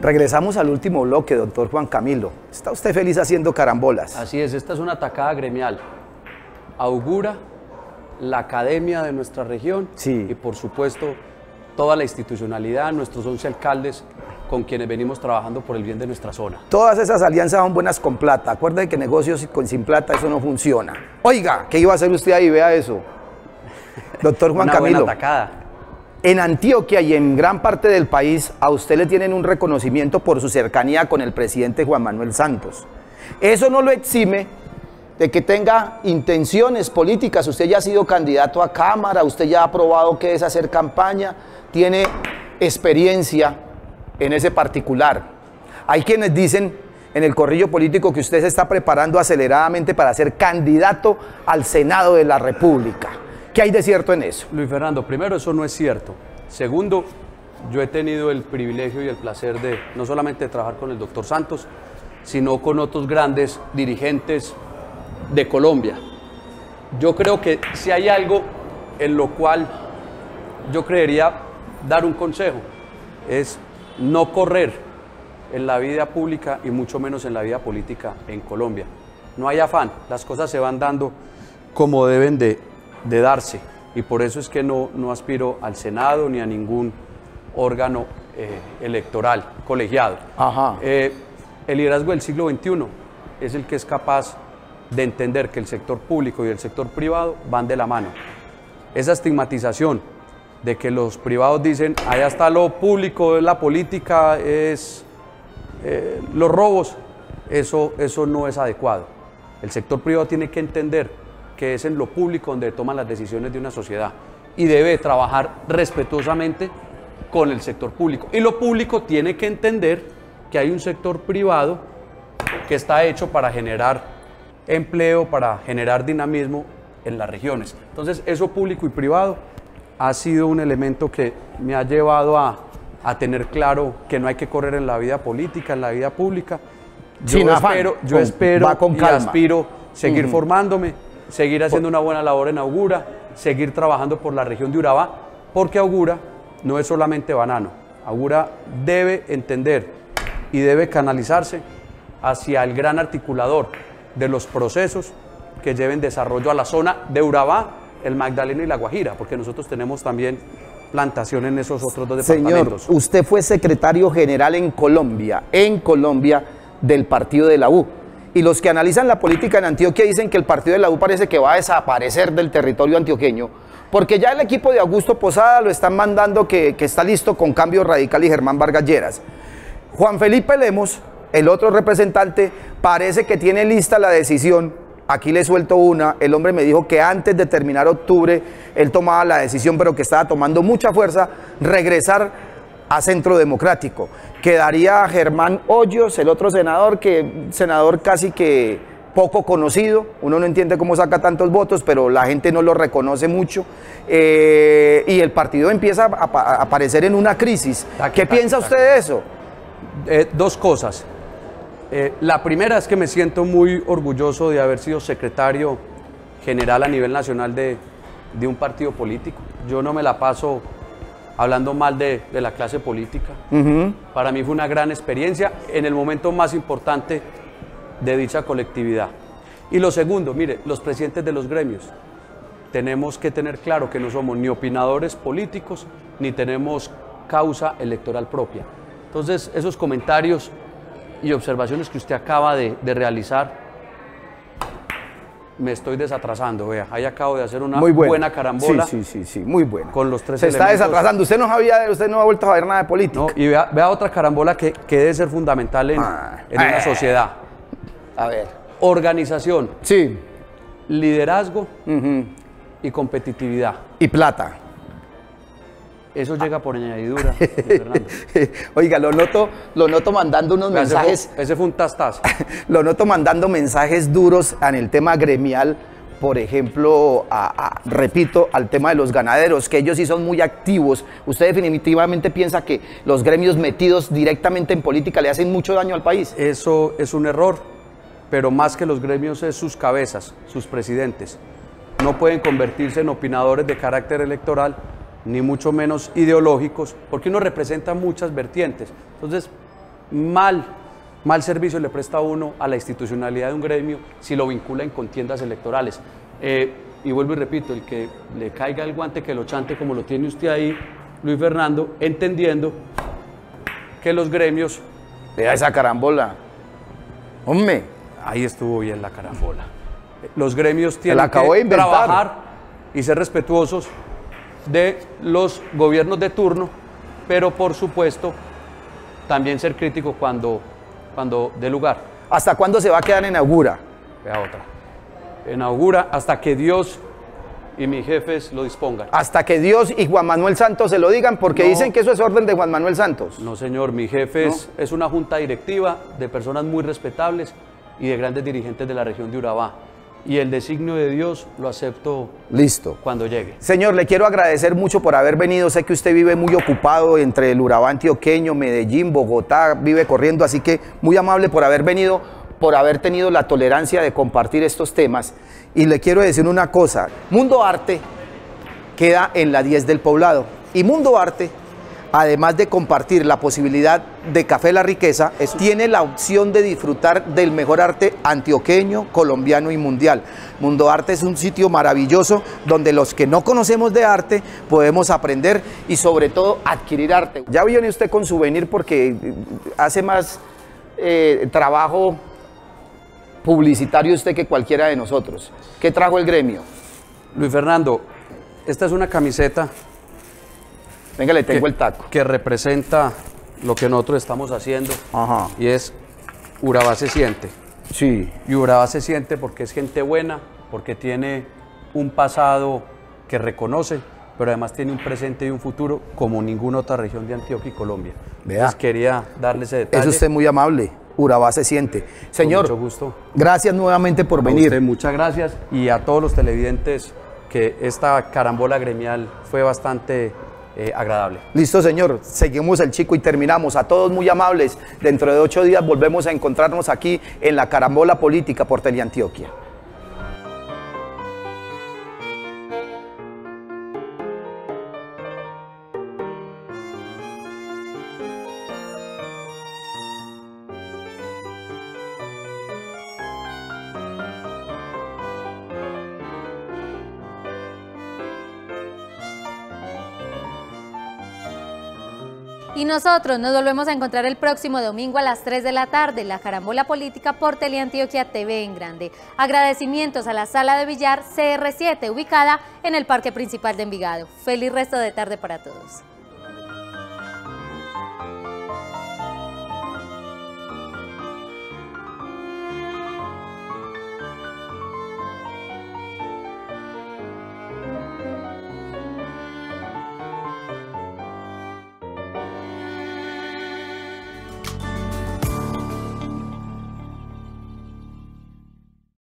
Regresamos al último bloque, doctor Juan Camilo. ¿Está usted feliz haciendo carambolas? Así es, esta es una atacada gremial. Augura la academia de nuestra región Sí. y por supuesto toda la institucionalidad, nuestros 11 alcaldes con quienes venimos trabajando por el bien de nuestra zona. Todas esas alianzas son buenas con plata. Acuérdate que negocios con sin plata eso no funciona. Oiga, ¿qué iba a hacer usted ahí? Vea eso. Doctor Juan Una buena Camilo. atacada. En Antioquia y en gran parte del país a usted le tienen un reconocimiento por su cercanía con el presidente Juan Manuel Santos. Eso no lo exime de que tenga intenciones políticas. Usted ya ha sido candidato a Cámara, usted ya ha probado qué es hacer campaña, tiene experiencia en ese particular. Hay quienes dicen en el corrillo político que usted se está preparando aceleradamente para ser candidato al Senado de la República. ¿Qué hay de cierto en eso? Luis Fernando, primero eso no es cierto. Segundo, yo he tenido el privilegio y el placer de no solamente trabajar con el doctor Santos, sino con otros grandes dirigentes de Colombia. Yo creo que si hay algo en lo cual yo creería dar un consejo, es no correr en la vida pública y mucho menos en la vida política en Colombia. No hay afán, las cosas se van dando como deben de, de darse y por eso es que no, no aspiro al Senado ni a ningún órgano eh, electoral colegiado. Ajá. Eh, el liderazgo del siglo XXI es el que es capaz de entender que el sector público y el sector privado van de la mano. Esa estigmatización de que los privados dicen, allá está lo público, es la política, es eh, los robos, eso, eso no es adecuado. El sector privado tiene que entender que es en lo público donde toman las decisiones de una sociedad y debe trabajar respetuosamente con el sector público. Y lo público tiene que entender que hay un sector privado que está hecho para generar empleo, para generar dinamismo en las regiones. Entonces, eso público y privado ha sido un elemento que me ha llevado a, a tener claro que no hay que correr en la vida política, en la vida pública. Yo Sin afán, espero, yo con- espero va con y calma. aspiro seguir formándome, seguir haciendo una buena labor en Augura, seguir trabajando por la región de Urabá, porque Augura no es solamente banano. Augura debe entender y debe canalizarse hacia el gran articulador de los procesos que lleven desarrollo a la zona de Urabá, el Magdalena y la Guajira, porque nosotros tenemos también plantación en esos otros dos Señor, departamentos. usted fue secretario general en Colombia, en Colombia, del partido de la U. Y los que analizan la política en Antioquia dicen que el partido de la U parece que va a desaparecer del territorio antioqueño, porque ya el equipo de Augusto Posada lo están mandando que, está listo con Cambio Radical y Germán Vargas Lleras. Juan Felipe Lemos, el otro representante, parece que tiene lista la decisión. Aquí le suelto una. El hombre me dijo que antes de terminar octubre él tomaba la decisión, pero que estaba tomando mucha fuerza, regresar a Centro Democrático. Quedaría Germán Hoyos, el otro senador, que senador casi que poco conocido. Uno no entiende cómo saca tantos votos, pero la gente no lo reconoce mucho. Eh, y el partido empieza a, pa- a aparecer en una crisis. ¿Qué piensa usted de eso? Eh, dos cosas. Eh, la primera es que me siento muy orgulloso de haber sido secretario general a nivel nacional de, de un partido político. Yo no me la paso hablando mal de, de la clase política. Para mí fue una gran experiencia en el momento más importante de dicha colectividad. Y lo segundo, mire, los presidentes de los gremios. Tenemos que tener claro que no somos ni opinadores políticos ni tenemos causa electoral propia. Entonces, esos comentarios y observaciones que usted acaba de, de realizar, me estoy desatrasando. Vea, ahí acabo de hacer una Muy buena. buena carambola. Sí, sí, sí, sí, muy buena. Con los tres Se está desatrasando. Usted no sabía, usted no ha vuelto a ver nada de política. ¿no? Y vea, vea otra carambola que, que debe ser fundamental en, Ah. en una Eh. sociedad. A ver. Organización, Sí. liderazgo y competitividad. Y plata. Eso llega por añadidura. Oiga, lo noto, lo noto mandando unos fue- mensajes, Ese fue un tastazo. lo noto mandando mensajes duros en el tema gremial. Por ejemplo, a- a- repito, al tema de los ganaderos, que ellos sí son muy activos. ¿Usted definitivamente piensa que los gremios metidos directamente en política le hacen mucho daño al país? Eso es un error, pero más que los gremios es sus cabezas, sus presidentes. No pueden convertirse en opinadores de carácter electoral, ni mucho menos ideológicos, porque uno representa muchas vertientes. Entonces, mal, mal servicio le presta uno a la institucionalidad de un gremio si lo vincula en contiendas electorales. Eh, y vuelvo y repito, el que le caiga el guante, que lo chante como lo tiene usted ahí, Luis Fernando, entendiendo que los gremios... Vea esa carambola. Hombre. Ahí estuvo bien la carambola. Los gremios tienen que trabajar y ser respetuosos de los gobiernos de turno, pero por supuesto también ser crítico cuando, cuando dé lugar. ¿Hasta cuándo se va a quedar en Augura? Vea otra. Inaugura hasta que Dios y mis jefes lo dispongan. Hasta que Dios y Juan Manuel Santos se lo digan, porque dicen que eso es orden de Juan Manuel Santos. No, señor, mi jefe es una junta directiva de personas muy respetables y de grandes dirigentes de la región de Urabá. Y el designio de Dios lo acepto Listo. cuando llegue. Señor, le quiero agradecer mucho por haber venido. Sé que usted vive muy ocupado entre el Urabá antioqueño, Medellín, Bogotá, vive corriendo, así que muy amable por haber venido por haber tenido la tolerancia de compartir estos temas. Y le quiero decir una cosa, Mundo Arte queda en la 10 del poblado. Y Mundo Arte, además de compartir la posibilidad de Café La Riqueza, tiene la opción de disfrutar del mejor arte antioqueño, colombiano y mundial. Mundo Arte es un sitio maravilloso donde los que no conocemos de arte podemos aprender y sobre todo adquirir arte. Ya viene usted con souvenir porque hace más eh, trabajo publicitario usted que cualquiera de nosotros. ¿Qué trajo el gremio? Luis Fernando, esta es una camiseta. Venga, le tengo el taco. Que representa lo que nosotros estamos haciendo. Ajá. Y es Urabá se siente. Sí. Y Urabá se siente porque es gente buena, porque tiene un pasado que reconoce, pero además tiene un presente y un futuro como ninguna otra región de Antioquia y Colombia. Vea. quería darle ese detalle. Es usted muy amable. Urabá se siente. Señor, mucho gusto. gracias nuevamente por venir. muchas gracias y a todos los televidentes que esta carambola gremial fue bastante eh, agradable. Listo, señor. Seguimos el chico y terminamos. A todos muy amables. Dentro de ocho días volvemos a encontrarnos aquí en la carambola política por Teleantioquia. Y nosotros nos volvemos a encontrar el próximo domingo a las 3 de la tarde, la carambola política por Teleantioquia TV en grande. Agradecimientos a la sala de billar CR7, ubicada en el Parque Principal de Envigado. Feliz resto de tarde para todos.